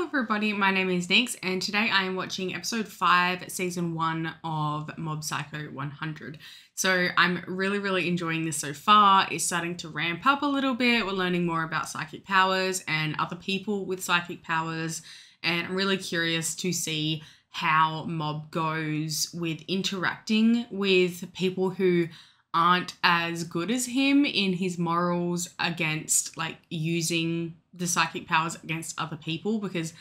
Hello everybody, my name is Neeks and today I am watching episode 5, season 1 of Mob Psycho 100. So I'm really, really enjoying this so far. It's starting to ramp up a little bit. We're learning more about psychic powers and other people with psychic powers and I'm really curious to see how Mob goes with interacting with people who aren't as good as him in his morals against like using the psychic powers against other people because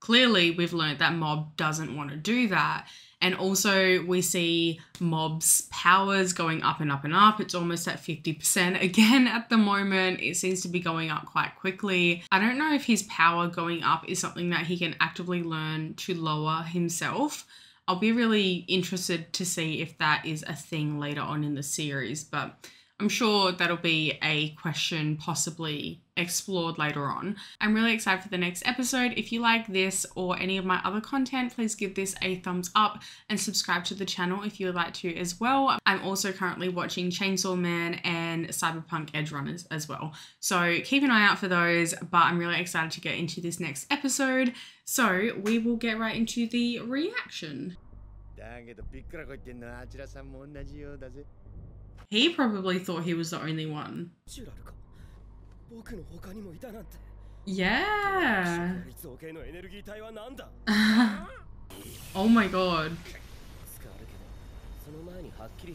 clearly we've learned that mob doesn't want to do that. And also we see mob's powers going up and up and up. It's almost at 50% again at the moment. It seems to be going up quite quickly. I don't know if his power going up is something that he can actively learn to lower himself. I'll be really interested to see if that is a thing later on in the series, but I'm sure that'll be a question possibly explored later on. I'm really excited for the next episode. If you like this or any of my other content, please give this a thumbs up and subscribe to the channel if you would like to as well. I'm also currently watching Chainsaw Man and Cyberpunk Edgerunners as well. So keep an eye out for those, but I'm really excited to get into this next episode. So we will get right into the reaction. He probably thought he was the only one. Yeah. oh my god.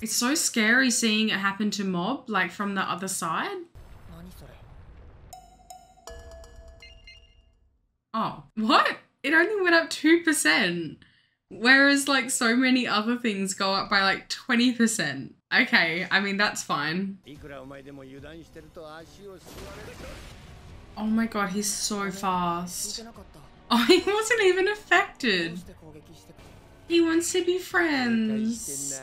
It's so scary seeing it happen to Mob, like from the other side. Oh, what? It only went up 2%. Whereas like so many other things go up by like 20%. Okay, I mean that's fine. Oh my god, he's so fast. Oh, he wasn't even affected. He wants to be friends.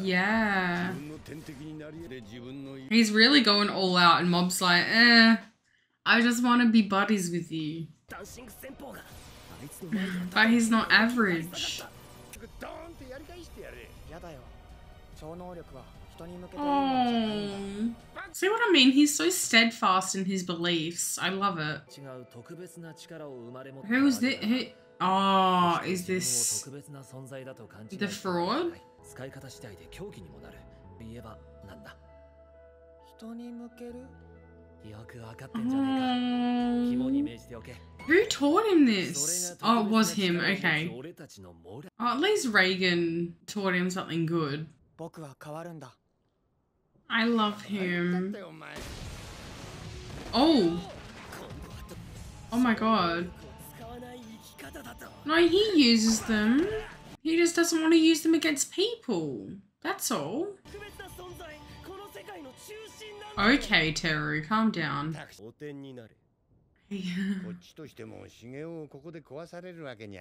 Yeah. He's really going all out and Mob's like, eh, I just want to be buddies with you. But he's not average. See what I mean? He's so steadfast in his beliefs. I love it. Who's this? Who? Oh, is this the fraud? Who taught him this? Oh, it was him. Okay. Oh, at least Reigen taught him something good. I love him. Oh. Oh my god. No, he uses them. He just doesn't want to use them against people. That's all. Okay, Teru, calm down.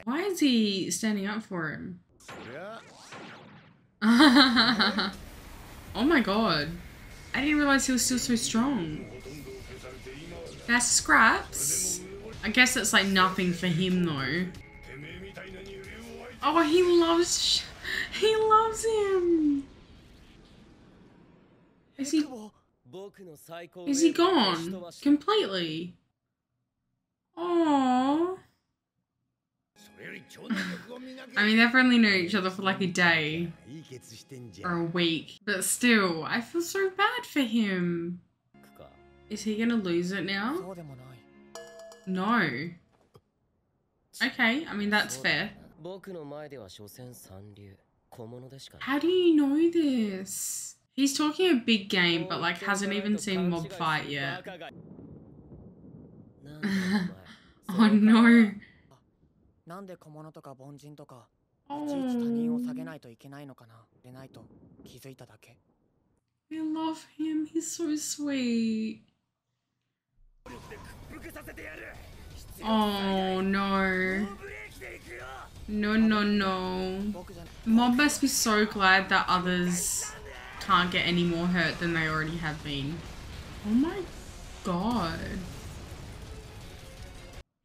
Why is he standing up for him? oh my god. I didn't realize he was still so strong. That's scraps. I guess that's like nothing for him though. Oh, he loves... He loves him! Is he... Is he gone? Completely? Aww. I mean, they've only known each other for like a day or a week, but still, I feel so bad for him. Is he gonna lose it now? No. Okay, I mean, that's fair. How do you know this? He's talking a big game, but like hasn't even seen Mob Fight yet. oh no. Oh. We love him. He's so sweet. Oh no. No, no, no. Mob must be so glad that others can't get any more hurt than they already have been. Oh my god.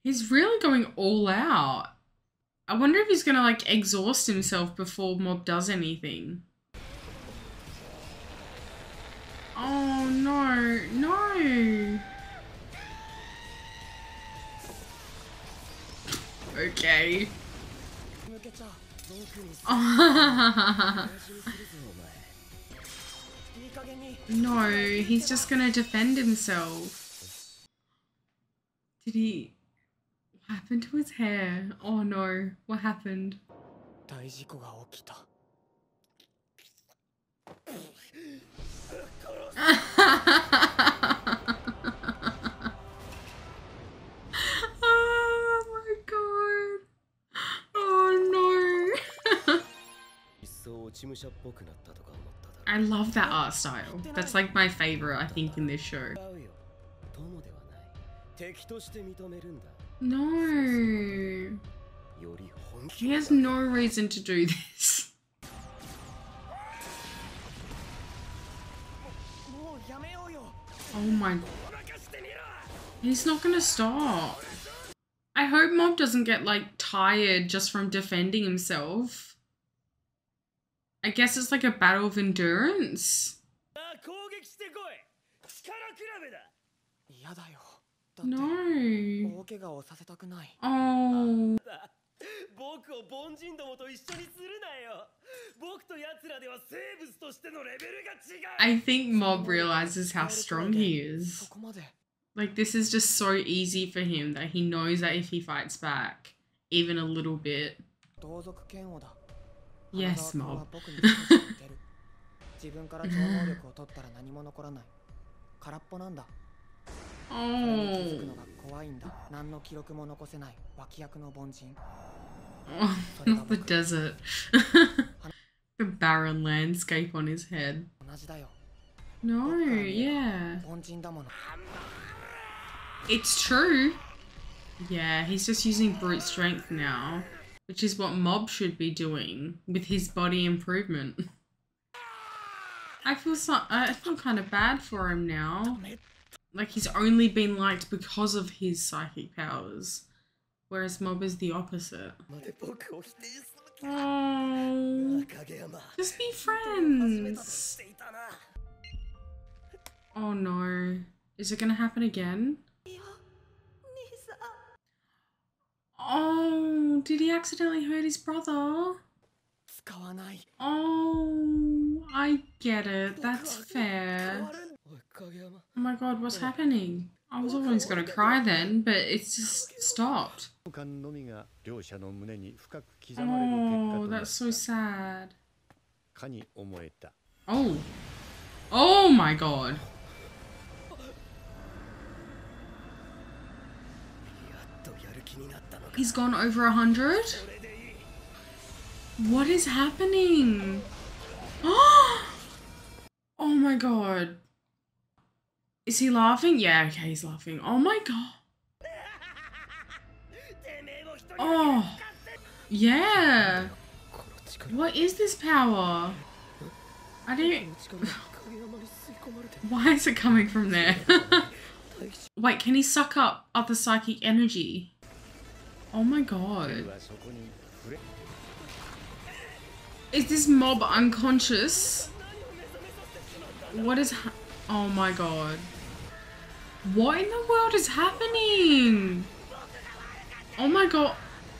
He's really going all out. I wonder if he's gonna like exhaust himself before Mob does anything. Oh no, no. okay. no, he's just gonna defend himself. Did he. What happened to his hair? Oh no, what happened? I love that art style. That's like my favorite, I think, in this show. No. He has no reason to do this. Oh my... He's not gonna stop. I hope Mob doesn't get like tired just from defending himself. I guess it's like a battle of endurance. さあ攻撃してこい力比べだ嫌だよだって No. 大怪我をさせたくない Oh. 僕を凡人どもと一緒にするなよ僕と奴らでは生物としてのレベルが違う I think Mob realizes how strong he そ is. こまで Like, this is just so easy for him that he knows that if he fights back, even a little bit. 同族嫌悪だ Yes, 花澤君 Mob. は僕に少し似てる自分から超能力を取ったら何も残らない空っぽなんだそれに気づく Oh. のが怖いんだ何の記録も残せない脇役の凡人 oh not the desert. the barren landscape on his head. 同じだよ No, yeah. 凡人だもの It's true. Yeah, he's just using brute strength now, Which is what Mob should be doing with his body improvement. I feel so I feel kind of bad for him now. Like he's only been liked because of his psychic powers. Whereas Mob is the opposite. Oh, just be friends. Oh no. Is it gonna happen again? Oh, did he accidentally hurt his brother? Oh, I get it. That's fair. Oh my god, what's happening? I was always gonna cry then, but it's just stopped. Oh, that's so sad. Oh! Oh my god! He's gone over a hundred? What is happening? Oh my god. Is he laughing? Yeah, okay, he's laughing. Oh my god. Oh. Yeah. What is this power? I don't. Why is it coming from there? Wait, can he suck up other psychic energy? Oh my god. Is this mob unconscious? What is Oh my god. What in the world is happening? Oh my god.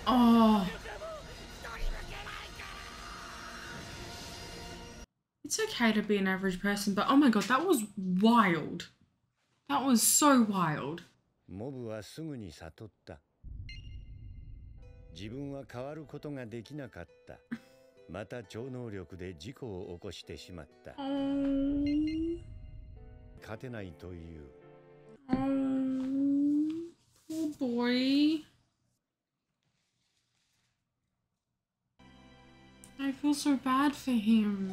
Oh. It's okay to be an average person, but oh my god, that was wild. That was so wild. 自分は変わることができなかったまた超能力で事故を起こしてしまった Oh. 勝てないという Oh, poor boy. I feel so bad for him.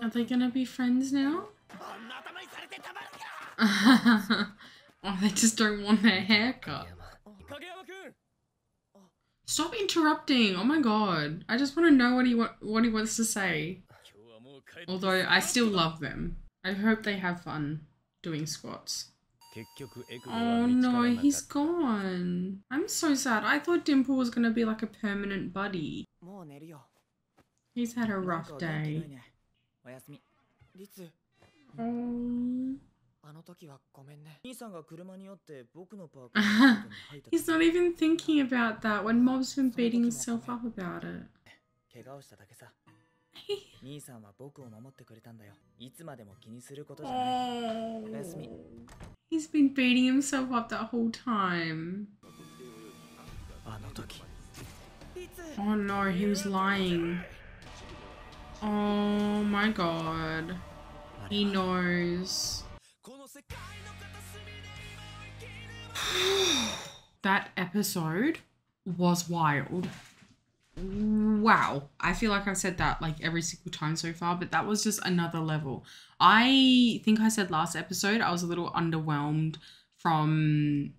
Are they gonna be friends now? oh, they just don't want their haircut. Stop interrupting. Oh my god. I just want to know what he wa what he wants to say. Although I still love them. I hope they have fun doing squats. Oh no, he's gone. I'm so sad. I thought Dimple was going to be like a permanent buddy. He's had a rough day. Oh. あの時はごめんね兄さんが車に酔って僕のパーク He's not even thinking about that when Mob's been beating himself up about it 怪我をしただけさ兄さんは僕を守ってくれたんだよいつまでも気にすることじゃないおやすみ He's been beating himself up that whole time あの時 Oh no, he was lying. Oh my god. He knows. that episode was wild. Wow. I feel like I've said that like every single time so far, but that was just another level. I think I said last episode I was a little underwhelmed from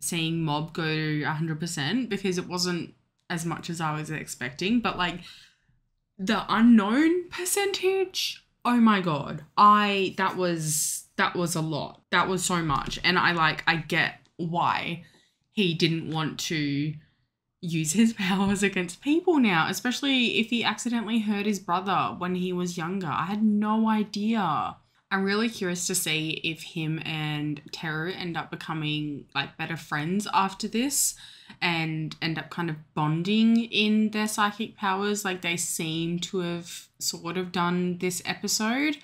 seeing Mob go to 100% because it wasn't as much as I was expecting, but like the unknown percentage, oh my god. I that was that was a lot. That was so much. And I like I get why he didn't want to use his powers against people now, especially if he accidentally hurt his brother when he was younger. I had no idea. I'm really curious to see if him and Teru end up becoming like better friends after this and end up kind of bonding in their psychic powers like they seem to have sort of done this episode.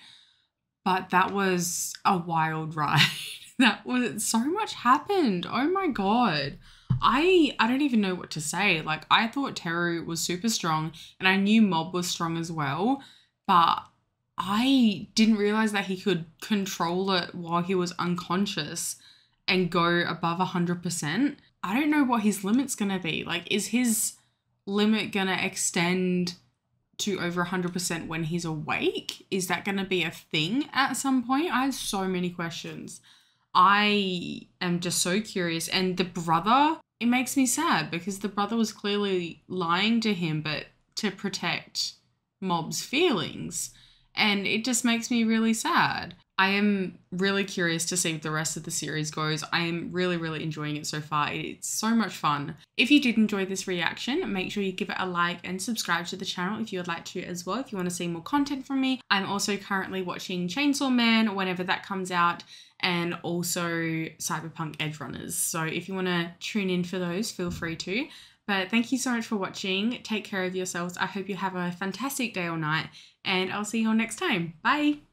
But that was a wild ride. that was so much happened. Oh my god. I I don't even know what to say. Like I thought Teru was super strong and I knew Mob was strong as well, but I didn't realize that he could control it while he was unconscious and go above 100%. I don't know what his limit's going to be. Like, is his limit going to extend to over 100% when he's awake? Is that going to be a thing at some point? I have so many questions. I am just so curious. And the brother, it makes me sad because the brother was clearly lying to him, but to protect Mob's feelings and it just makes me really sad. I am really curious to see if the rest of the series goes. I am really, really enjoying it so far. It's so much fun. If you did enjoy this reaction, make sure you give it a like and subscribe to the channel if you would like to as well, if you want to see more content from me. I'm also currently watching Chainsaw Man whenever that comes out and also Cyberpunk Edgerunners. So if you want to tune in for those, feel free to. But thank you so much for watching. Take care of yourselves. I hope you have a fantastic day or night, and I'll see you all next time. Bye.